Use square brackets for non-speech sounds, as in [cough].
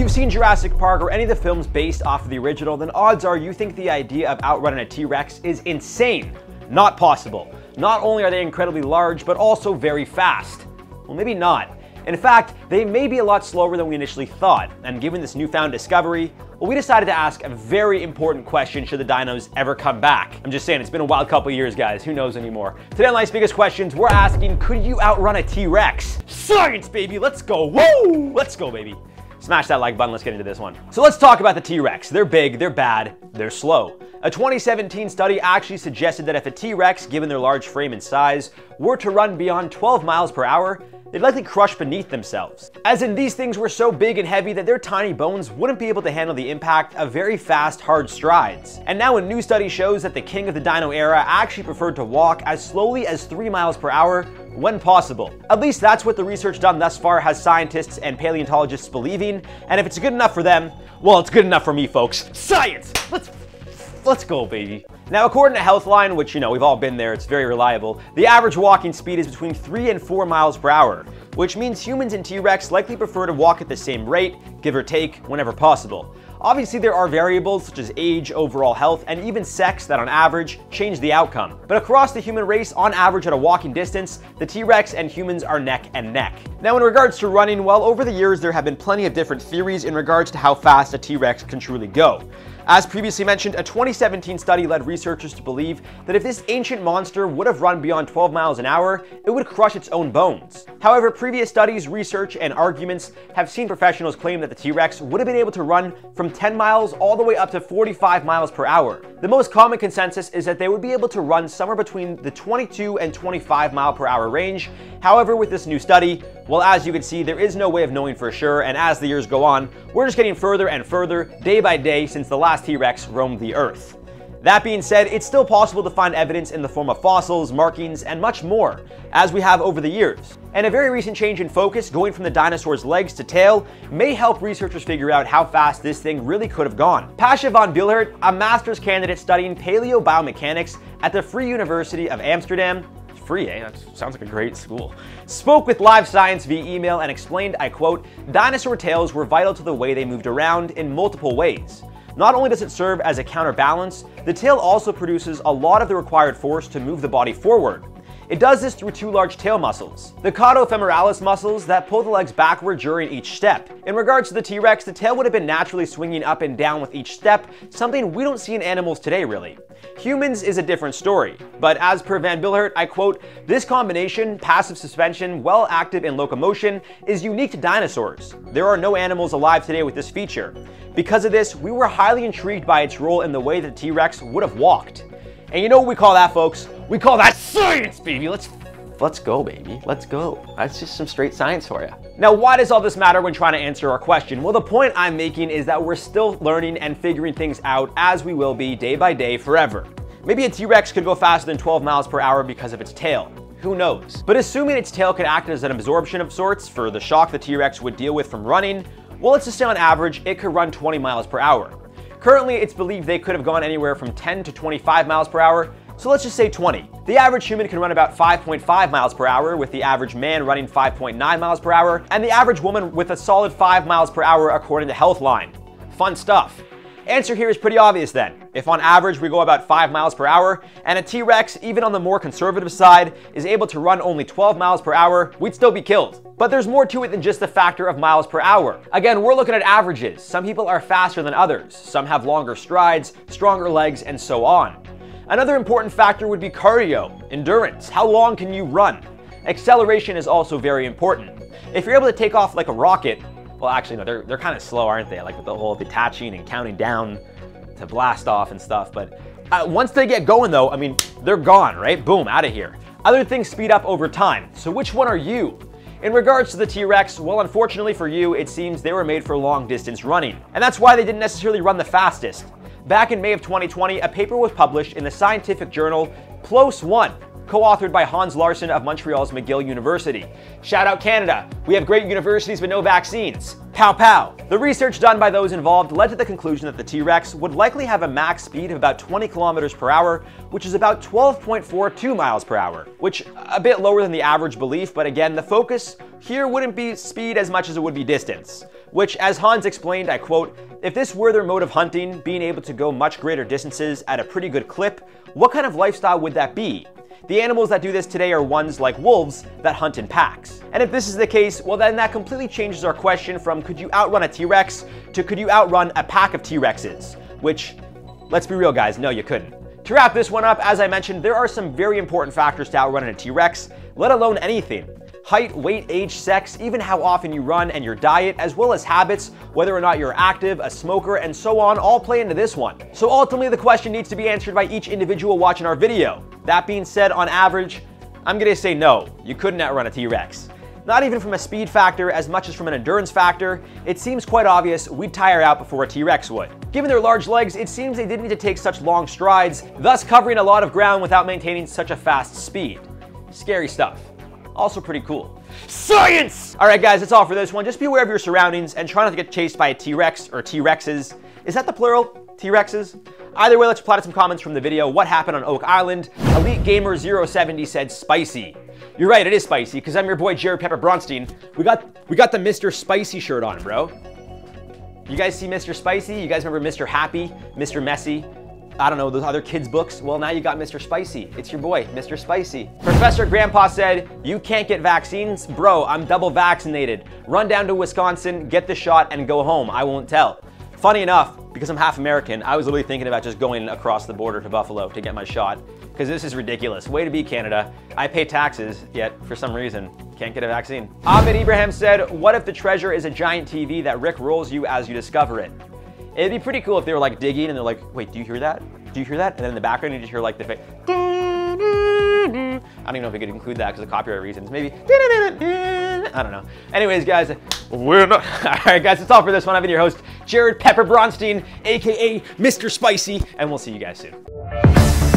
you've seen Jurassic Park or any of the films based off of the original, then odds are you think the idea of outrunning a T-Rex is insane. Not possible. Not only are they incredibly large, but also very fast. Well, maybe not. In fact, they may be a lot slower than we initially thought, and given this newfound discovery, well, we decided to ask a very important question should the dinos ever come back. I'm just saying, it's been a wild couple years, guys. Who knows anymore? Today on Life's Biggest Questions, we're asking, could you outrun a T-Rex? Science, baby! Let's go! Woo! Let's go, baby! Smash that like button, let's get into this one. So let's talk about the T-Rex. They're big, they're bad, they're slow. A 2017 study actually suggested that if a T-Rex, given their large frame and size, were to run beyond 12 miles per hour, they'd likely crush beneath themselves. As in, these things were so big and heavy that their tiny bones wouldn't be able to handle the impact of very fast, hard strides. And now a new study shows that the king of the dino era actually preferred to walk as slowly as 3 miles per hour when possible. At least that's what the research done thus far has scientists and paleontologists believing, and if it's good enough for them, well, it's good enough for me, folks. Science! Let's Let's go, baby. Now, according to Healthline, which, you know, we've all been there, it's very reliable, the average walking speed is between 3 and 4 miles per hour, which means humans and T-Rex likely prefer to walk at the same rate, give or take, whenever possible. Obviously, there are variables such as age, overall health, and even sex that on average change the outcome. But across the human race, on average at a walking distance, the T-Rex and humans are neck and neck. Now, in regards to running, well, over the years, there have been plenty of different theories in regards to how fast a T-Rex can truly go. As previously mentioned, a 2017 study led researchers to believe that if this ancient monster would have run beyond 12 miles an hour, it would crush its own bones. However, previous studies, research, and arguments have seen professionals claim that the T-Rex would have been able to run from 10 miles all the way up to 45 miles per hour. The most common consensus is that they would be able to run somewhere between the 22 and 25 mile per hour range. However, with this new study, well, as you can see, there is no way of knowing for sure, and as the years go on, we're just getting further and further, day by day, since the last T-Rex roamed the Earth. That being said, it's still possible to find evidence in the form of fossils, markings, and much more, as we have over the years. And a very recent change in focus, going from the dinosaur's legs to tail, may help researchers figure out how fast this thing really could have gone. Pasha van Bijlert, a master's candidate studying paleobiomechanics at the Free University of Amsterdam, free, eh? That sounds like a great school. Spoke with Live Science via email and explained, I quote, dinosaur tails were vital to the way they moved around in multiple ways. Not only does it serve as a counterbalance, the tail also produces a lot of the required force to move the body forward. It does this through two large tail muscles, the caudofemoralis muscles that pull the legs backward during each step. In regards to the T-Rex, the tail would have been naturally swinging up and down with each step, something we don't see in animals today really. Humans is a different story, but as per Van Bijlert, I quote, this combination, passive suspension, well active in locomotion, is unique to dinosaurs. There are no animals alive today with this feature. Because of this, we were highly intrigued by its role in the way that T-Rex would have walked. And you know what we call that, folks? We call that science, baby. Let's let's go, baby. Let's go. That's just some straight science for you. Now, why does all this matter when trying to answer our question? Well, the point I'm making is that we're still learning and figuring things out as we will be day by day forever. Maybe a T-Rex could go faster than 12 miles per hour because of its tail. Who knows? But assuming its tail could act as an absorption of sorts for the shock the T-Rex would deal with from running, well, let's just say on average, it could run 20 miles per hour. Currently, it's believed they could have gone anywhere from 10 to 25 miles per hour, so let's just say 20. The average human can run about 5.5 miles per hour, with the average man running 5.9 miles per hour, and the average woman with a solid 5 miles per hour according to Healthline. Fun stuff. The answer here is pretty obvious then. If on average we go about 5 miles per hour, and a T-Rex, even on the more conservative side, is able to run only 12 miles per hour, we'd still be killed. But there's more to it than just the factor of miles per hour. Again, we're looking at averages. Some people are faster than others. Some have longer strides, stronger legs, and so on. Another important factor would be cardio, endurance. How long can you run? Acceleration is also very important. If you're able to take off like a rocket, well, actually, no, they're, they're kind of slow, aren't they? Like with the whole detaching and counting down to blast off and stuff. But uh, once they get going, though, I mean, they're gone, right? Boom, out of here. Other things speed up over time. So which one are you? In regards to the T-Rex, well unfortunately for you, it seems they were made for long distance running. And that's why they didn't necessarily run the fastest. Back in May of 2020, a paper was published in the scientific journal PLOS One, co-authored by Hans Larsson of Montreal's McGill University. Shout out Canada, we have great universities but no vaccines. Pow pow. The research done by those involved led to the conclusion that the T-Rex would likely have a max speed of about 20 kilometers per hour, which is about 12.42 miles per hour, which a bit lower than the average belief, but again, the focus here wouldn't be speed as much as it would be distance. which, as Hans explained, I quote, if this were their mode of hunting, being able to go much greater distances at a pretty good clip, what kind of lifestyle would that be? The animals that do this today are ones like wolves that hunt in packs. And if this is the case, well then that completely changes our question from could you outrun a T-Rex to could you outrun a pack of T-Rexes? Which, let's be real guys, no you couldn't. To wrap this one up, as I mentioned, there are some very important factors to outrunning a T-Rex, let alone anything. Height, weight, age, sex, even how often you run and your diet, as well as habits, whether or not you're active, a smoker, and so on, all play into this one. So ultimately the question needs to be answered by each individual watching our video. That being said, on average, I'm gonna say no, you couldn't outrun a T-Rex. Not even from a speed factor as much as from an endurance factor, it seems quite obvious we'd tire out before a T-Rex would. Given their large legs, it seems they didn't need to take such long strides, thus covering a lot of ground without maintaining such a fast speed. Scary stuff. Also pretty cool. Science! Alright guys, that's all for this one. Just be aware of your surroundings and try not to get chased by a T-Rex or T-Rexes. Is that the plural? T-Rexes? Either way, let's reply to some comments from the video. What happened on Oak Island? Elite Gamer 070 said spicy. You're right, it is spicy, because I'm your boy Jarred Pepper Bronstein. We got we got the Mr. Spicy shirt on, bro. You guys see Mr. Spicy? You guys remember Mr. Happy, Mr. Messy? I don't know, those other kids' books? Well, now you got Mr. Spicy. It's your boy, Mr. Spicy. Professor Grandpa said, You can't get vaccines? Bro, I'm double vaccinated. Run down to Wisconsin, get the shot, and go home. I won't tell. Funny enough, because I'm half American, I was literally thinking about just going across the border to Buffalo to get my shot. Because this is ridiculous. Way to be Canada. I pay taxes, yet for some reason, can't get a vaccine. Ahmed Ibrahim said, What if the treasure is a giant TV that Rick rolls you as you discover it? It'd be pretty cool if they were like digging and they're like, wait, do you hear that? Do you hear that? And then in the background, you just hear like the, I don't even know if we could include that because of copyright reasons. Maybe, I don't know. Anyways, guys, we're not, [laughs] all right, guys, that's all for this one. I've been your host, Jarred Pepper Bronstein, AKA Mr. Spicy, and we'll see you guys soon.